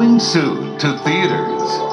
Coming soon to theaters.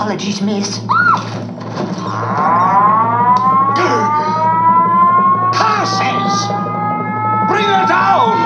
Apologies, miss. Curses! Bring her down!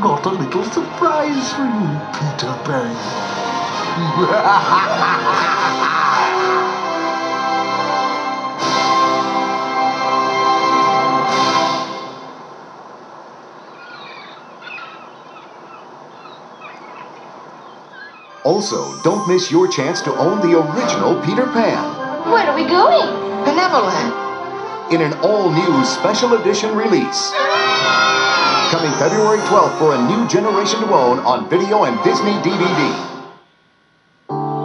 I've got a little surprise for you, Peter Pan. Also, don't miss your chance to own the original Peter Pan Where are we going? Benevolent. in an all-new special edition release. Coming February 12th for a new generation to own on video and Disney DVD.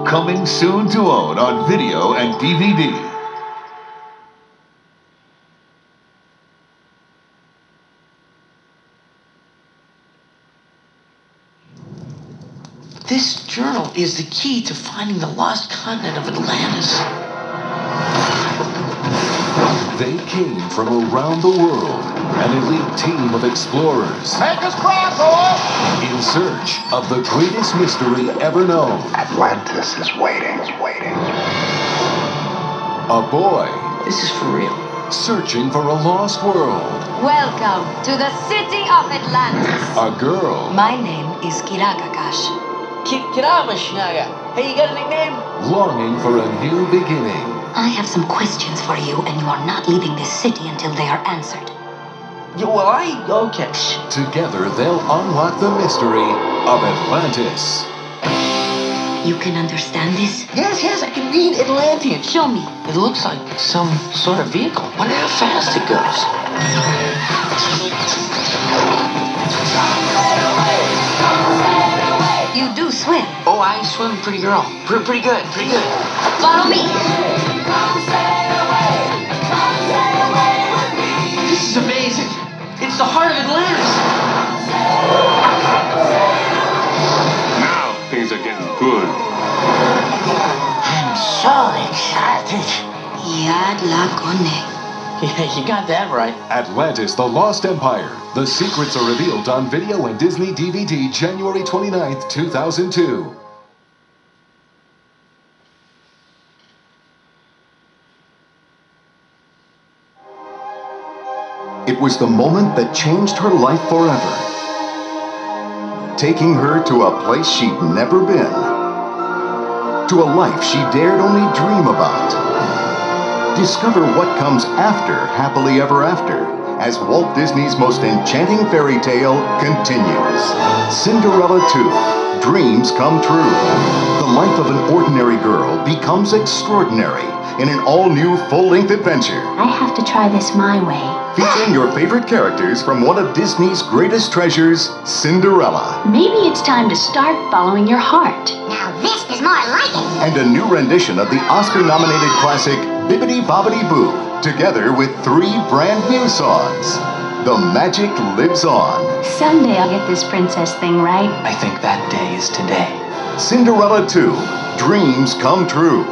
Coming soon to own on video and DVD. This journal is the key to finding the lost continent of Atlantis. They came from around the world, an elite team of explorers Make us cross, in search of the greatest mystery ever known. Atlantis is waiting, is waiting. A boy This is for real. searching for a lost world. Welcome to the city of Atlantis. A girl My name is Kidagakash. Kiramashnaga. Hey, you got a nickname? longing for a new beginning. I have some questions for you, and you are not leaving this city until they are answered. Yeah, well, I. Okay. Together, they'll unlock the mystery of Atlantis. You can understand this? Yes, yes, I can read Atlantean. Show me. It looks like some sort of vehicle. Wonder how fast it goes. I swim pretty girl. Pretty, pretty good, pretty good. Follow me. This is amazing. It's the heart of Atlantis. Now things are getting good. I'm so excited. Yad la kone. Yeah, you got that right. Atlantis, the Lost Empire. The secrets are revealed on video and Disney DVD January 29th, 2002. It was the moment that changed her life forever. Taking her to a place she'd never been. To a life she dared only dream about. Discover what comes after Happily Ever After as Walt Disney's most enchanting fairy tale continues. Cinderella 2 Dreams Come True. The life of an ordinary girl becomes extraordinary in an all new full length adventure. I have to try this my way. Featuring your favorite characters from one of Disney's greatest treasures, Cinderella. Maybe it's time to start following your heart. Now this is more like it. And a new rendition of the Oscar nominated classic Bibbidi Bobbidi Boo, together with three brand new songs. The magic lives on. Someday I'll get this princess thing right. I think that day is today. Cinderella 2 Dreams Come True.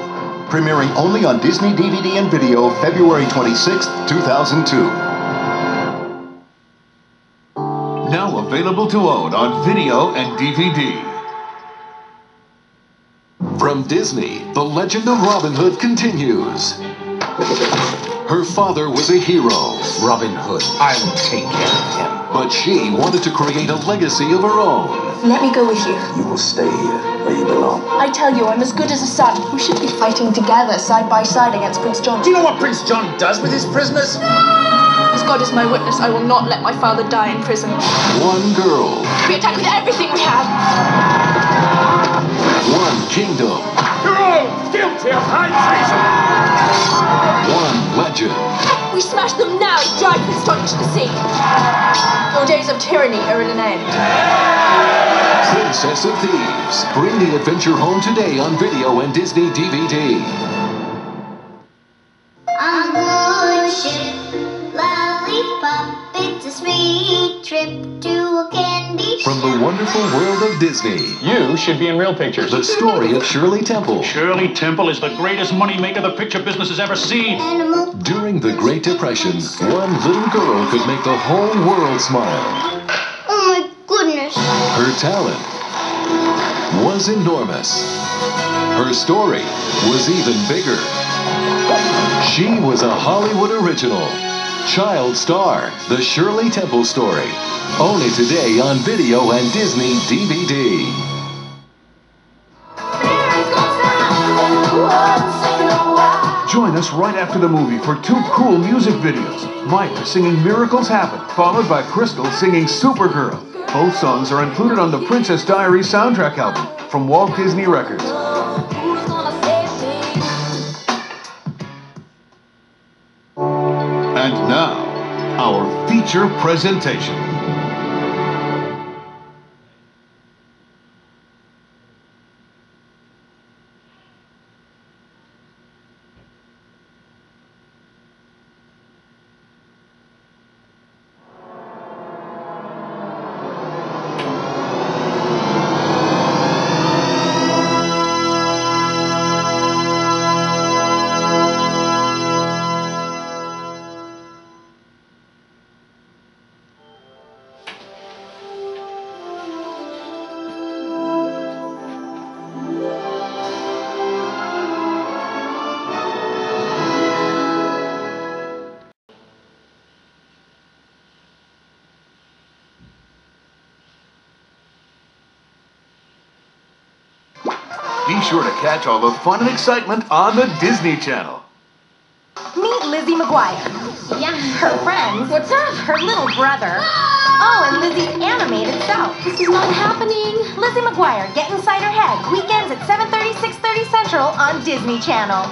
Premiering only on Disney DVD and video February 26, 2002. Available to own on video and DVD. From Disney, the legend of Robin Hood continues. Her father was a hero, Robin Hood. I will take care of him. but she wanted to create a legacy of her own. Let me go with you. You will stay here where you belong. I tell you, I'm as good as a son. We should be fighting together, side by side, against Prince John. Do you know what Prince John does with his prisoners? As God is my witness, I will not let my father die in prison. One girl, We attack with everything we have. one kingdom, You're all guilty of high treason! one legend. We smash them now, drive Prince John into the sea. Your days of tyranny are at an end. Princess of Thieves. Bring the adventure home today on video and Disney DVD. Trip to a candy From the wonderful world of Disney, You should be in real pictures. the story of Shirley Temple. Shirley Temple is the greatest moneymaker the picture business has ever seen. animal. During the Great Depression, one little girl could make the whole world smile. Oh my goodness. Her talent was enormous. Her story was even bigger. She was a Hollywood original. Child Star, The Shirley Temple Story. Only today on video and Disney DVD. Join us right after the movie for two cool music videos. Myra singing Miracles Happen, followed by Krystal singing Supergirl. Both songs are included on the Princess Diaries soundtrack album from Walt Disney Records. Presentation. Catch all the fun and excitement on the Disney Channel. Meet Lizzie McGuire. Yeah, her friends. What's up? Her little brother. Oh, and Lizzie's animated self. This is not happening. Lizzie McGuire, get inside her head. Weekends at 7:30, 6:30 Central on Disney Channel.